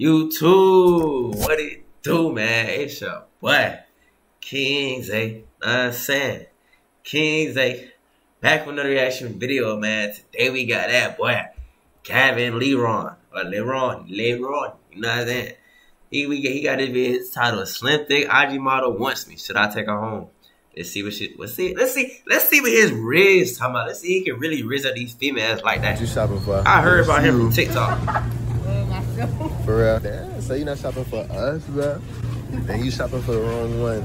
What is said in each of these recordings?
YouTube, what it do, man? It's your boy, King Zay. I'm saying, King Zay. Back with another reaction video, man. Today we got that boy, Gavin Leron. Or Leron, Leron. You know what I'm saying? He, we, he got his video titled Slim Thick IG Model Wants Me. Should I take her home? Let's see what she. Let's see. Let's see. Let's see what his riz talking about. Let's see he can really riz at these females like that. What you shopping for? I heard about him from TikTok. For real? Damn, so you're not shopping for us, bro? Then you shopping for the wrong one.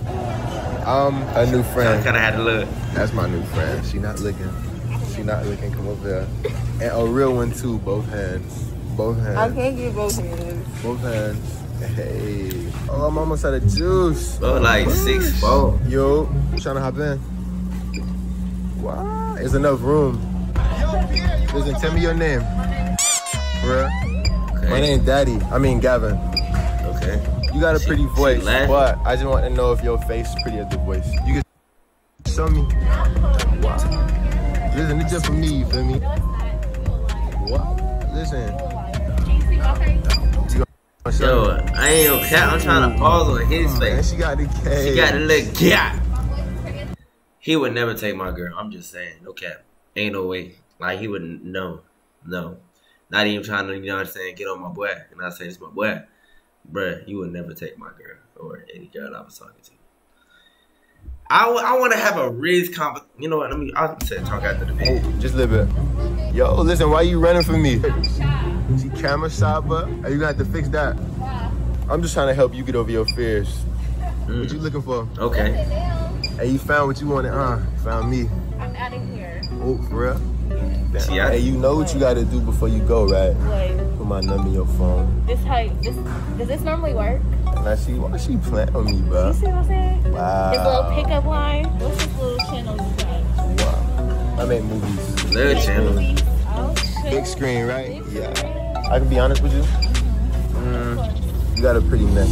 Um, a new friend. I friend. kind of had to look. That's my new friend. She not looking. She not looking. Come over there. And a real one too. Both hands. Both hands. I can't get both hands. Both hands. Hey. Oh, I'm almost out of juice. Oh, like six four. Yo, trying to hop in. Wow, there's enough room. Listen, tell me your name. Bruh. My name's Daddy. I mean Gavin. Okay. You got a She- pretty voice, but I just want to know if your face is pretty as the voice. You can show me. Wow. Listen, it's just for me, you feel me? What? Listen. Yo. I ain't gonna cap. I'm trying to pause on his face. she got the K. He got a little gap. He would never take my girl. I'm just saying. No cap. Ain't no way. Like, he wouldn't. No. No. Not even trying to, you know what I'm saying, get on my boy. And I say, it's my boy. Bruh, you would never take my girl or any girl I was talking to. I, w- I want to have a Riz convo. You know what? Let me. I'll say talk after the video. Oh, just a little bit. Yo, listen, why you running from me? She camera shot, but are you gonna have to fix that? I'm just trying to help you get over your fears. What mm. you looking for? Okay. Hey, you found what you wanted, huh? Found me. I'm out of here. Oh, for real? Damn. See, hey, you know what you gotta do before you go, right? Wait, Put my number in your phone. this how this does this normally work? And I see why she playing on me, bro? You bro. see what I'm saying? This little pickup line. What's this little channel you got? wow. I make movies. Little channel. Movies? Oh shit. Big screen, right? Big Yeah. screen. I can be honest with you. Mm, you got a pretty neck.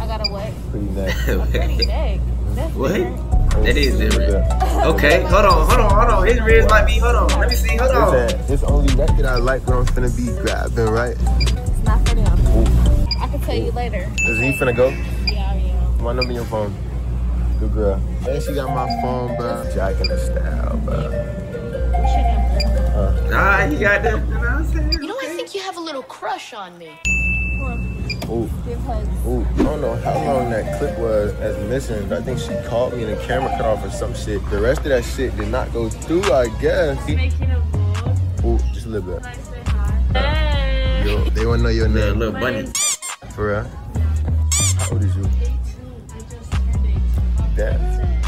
I got a what? Pretty neck. Pretty neck. That's What? different. That is different. Okay, hold on, hold on, hold on. His ribs might be. Hold on. Let me see. Hold on. Listen, this only neck that I like where I'm finna be grabbing, right? It's not for them. Ooh. I can tell you later. Is he finna go? Yeah, yeah. My number in your phone. Good girl. And she got my phone, bro. Jacking the style, bro. What's your number? Nah, you got that. You know what I'm saying? You know, I think you have a little crush on me. Ooh, Give hugs. ooh. I don't know how long that clip was as missing. I think she called me and the camera cut off or some shit. The rest of that shit did not go through, I guess. Making a vlog. Ooh, just a little bit. Can say hi? Hey. Yo, they wanna know your Little, name. little bunny. For real? How old is you? Dad.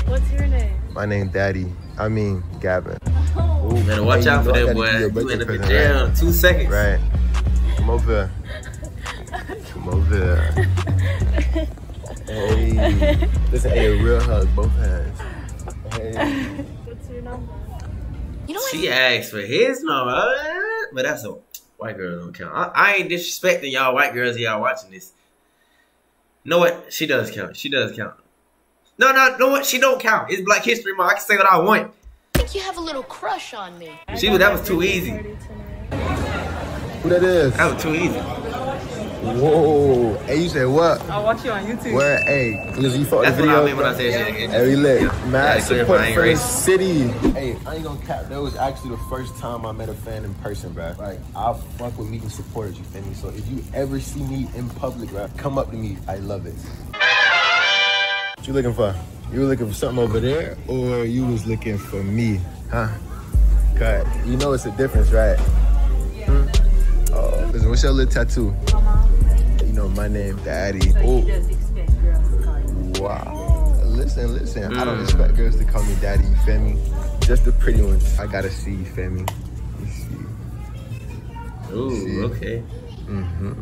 What's your name? My name Daddy. I mean Gavin. Oh. Ooh, Better watch out for that boy. give you a You birthday end up in present, jail in two seconds. Right. Come over here. Come over here. Hey. This is a real hug, both hands. Hey. What's your number? You know, I She asked for his number, but that's a white girl don't count. I, I ain't disrespecting y'all white girls. Y'all watching this? Know what? She does count. She does count. No, no, no. What? She don't count. It's Black History Month. I can say what I want. I think you have a little crush on me. See, but that was too easy. Who that is? That was too easy. Whoa. Hey, you said what? I'll watch you on YouTube. Where? Hey, listen, you fuck That's the what I video. mean when I say shit. Hey, we lit. Yeah, Mad clear support for the city. Hey, I ain't gonna cap. That was actually the first time I met a fan in person, bro. Like, I fuck with meeting supporters, you feel me? So if you ever see me in public, bro, come up to me. I love it. What you looking for? You were looking for something over there, or you was looking for me, huh? Cut. You know it's a difference, right? Hmm? Oh, what's your little tattoo? You know my name, Daddy. Oh. Just expect girls to call you. Wow. Listen, listen. I don't Mm. expect girls to call me daddy, you feel me? Just the pretty ones. I gotta see, you feel me? Let see. Ooh, okay. Mm-hmm.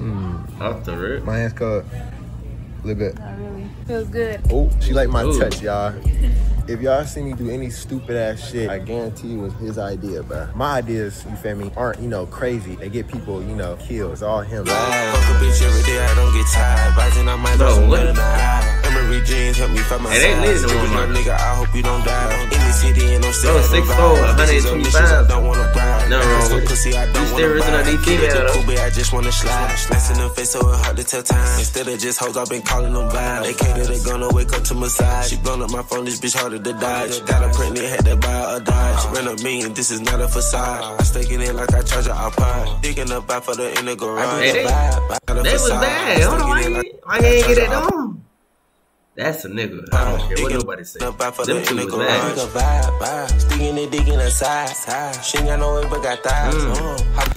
Mm. Off the rip. My hands cold. A little bit. Not really. Feels good. Oh, she like my Ooh. touch, y'all. If y'all see me do any stupid ass shit, I guarantee it was his idea, bro. My ideas, you feel me, aren't, you know, crazy. They get people, you know, killed. It's all him. Fuck a bitch every day, I don't get tired. Biting on my Bro, nose, what? I'm in. I'm a Burberry jeans help me find my Hey, they lit in the size. my man. nigga, I hope you don't die. In the city ain't no Bro, sad 6'4", vibe. Bitches on 125. missions, I don't wanna ride. Nothing wrong So with it. pussy, I don't You wanna still reason buy. on these Keep it females, cool, but I just wanna slide. Slaps in the face, so it's hard to tell time. Instead of just hoes, I've been calling them vibe. They cater, they gonna wake up to my side. She blown up my phone, this bitch harder to dodge. Got a pregnant, had to buy a Dodge. Rent a million, this is not a facade. I stake it like I charge an iPod. Digging up back for the inner garage. Hey, they- Vibe, They was bad. Hold on, why you, why you ain't get it done? That's a nigga. I don't care what nobody say. Up back for Them two inner was garage. bad. Vibe, vibe. Sticking it, digging inside. She ain't got no way but got thighs. Mm. Uh,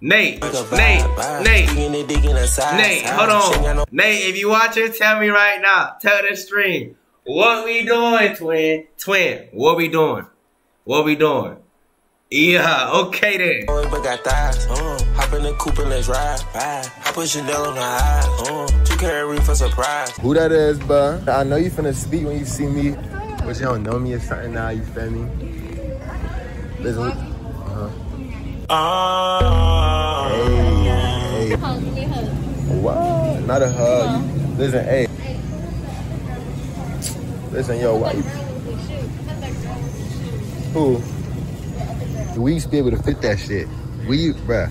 Nate, Nate, vibe, vibe. Nate, Digging it, digging inside. Nate, hold She ain't got no on. Nate, if you watching, tell me right now. Tell the stream. What we doing, twin? Twin, what we doing? What we doing? Yeah, okay then. way but got thighs. Uh, hop in the coupe and let's ride. ride. I put Chanel on the eyes. Uh, two carat ring for surprise. Who that is, bruh? I know you finna speak when you see me, but you don't know me or something now, you feel me? Listen, uh-huh. Uh, Hey, hey. What? Not a hug. You- Listen, hey. Listen, yo, why you? Who? We used to be able to fit that shit. We, bruh.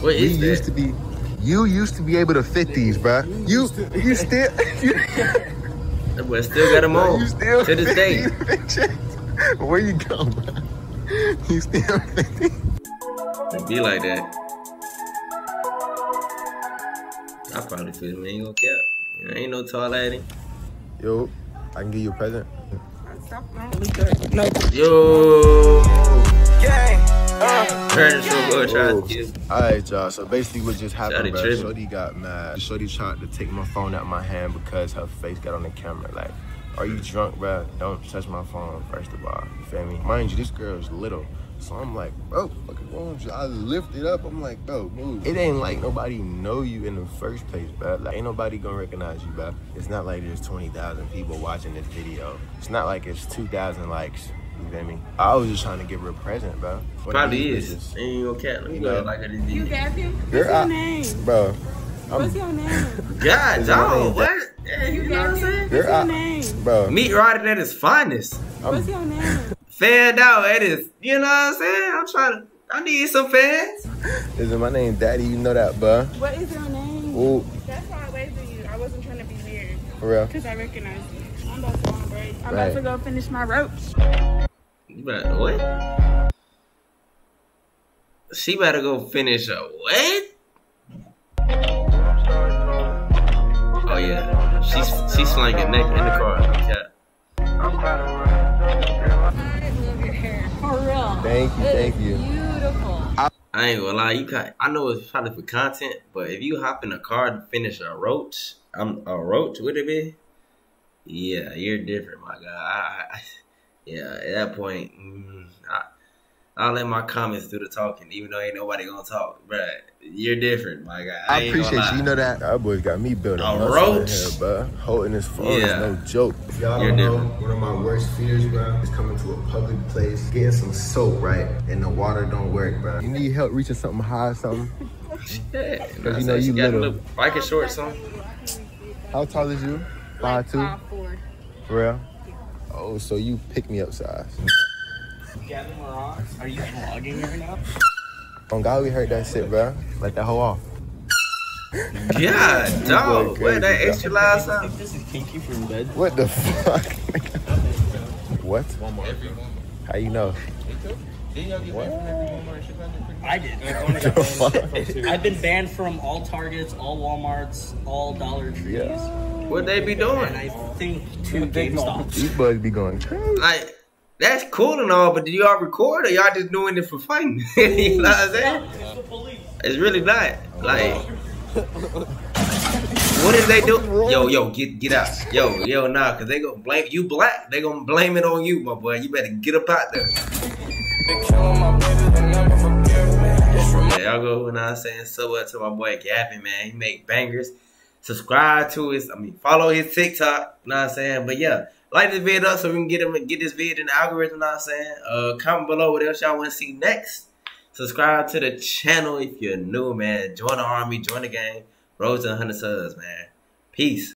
What We is used to be. You used to be able to fit these, bruh. You, you still. That boy still got them on. You still To this fit day. Where you go, bruh? You still fit these. It be like that. I probably feel me. Ain't gonna care. Ain't no tall lady. Yo, I can give you a present. Yo. Gang. Uh. Turn the show go try Whoa. to get. Alright, y'all. So basically, what just Shawty happened, bro? tripping. Shorty got mad. Shorty tried to take my phone out of my hand because her face got on the camera. Like, are you drunk, bro? Don't touch my phone, first of all. You feel me? Mind you, this girl is little. So I'm like, bro, fucking wrong with you? I lift it up. I'm like, bro, move. It ain't like nobody know you in the first place, bro. Like, ain't nobody gonna recognize you, bro. It's not like there's 20,000 people watching this video. It's not like it's 2,000 likes. You feel me? I was just trying to give her a present, bro. What Probably these is. bitches- Ain't gonna care. Let me You go know. ahead like I just You did. got him? What's Girl, your I- name? Bro, What's your name? God, Is my dog. What? Yeah, you know what I'm saying? What's Girl, your I- name? bro. Meat rotted at its finest. What's your name? Fanned out at its. You know what I'm saying? I'm trying to. I need some fans. Listen, my name Daddy, you know that, bro. What is your name? Ooh, That's why I waved at you. I wasn't trying to be weird. for real. Because I recognize you. I'm about to go on break. I'm Right. about to go finish my roach. You better what? She better go finish a what? Oh yeah, she's she's slanging neck in the car. Okay. I love your hair. For real. Thank you, thank you. Beautiful. I ain't gonna lie, you got. I know it's probably for content, but if you hop in a car to finish a roach, I'm a roach. Would it be? Yeah, you're different, my guy. I, I, yeah, at that point, mm, I, I'll let my comments do the talking, even though ain't nobody gonna talk. But you're different, my guy. I ain't gonna appreciate lie. you. You know that. That boy's got me building A muscle roach? in here, bro. Holding his phone Yeah. is no joke. If y'all You're don't know, one of my worst fears, bro, is coming to a public place, getting some soap, right, and the water don't work, bro. You need help reaching something high or something? Yeah, Cause you know you got a little. biker shorts on. How tall is you? Five two. Five, four. For real? Oh, so you pick me up size. Gavin Moran, are you vlogging right now? On God, we heard that shit, bro. Let that hoe off. Yeah, dog. crazy, Where that bro. extra loud I sound? think this is kinky from bed. What the fuck? what? How you know? I did. I only got banned. I've been banned from all Targets, all WalMarts, all Dollar Trees, Yeah. What they be and doing? I think two GameStops. These boys be going crazy. Like, that's cool and all, but do y'all record or y'all just doing it for fun? you know what I'm saying? It's the police. It's really not. Like, oh, what did they do? Yo, yo, get get out. Yo, yo, nah, cause they gonna blame you black. They gonna blame it on you, my boy. You better get up out there. Yeah, y'all go, you know what I'm saying? So up to my boy Gavin, man. He make bangers. Subscribe to his, I mean, follow his TikTok, you know what I'm saying? But yeah, like this video up so we can get him and get this video in the algorithm, you know what I'm saying? Uh comment below what else y'all want to see next. Subscribe to the channel if you're new, man. Join the army, join the gang. Road to 100 subs, man. Peace.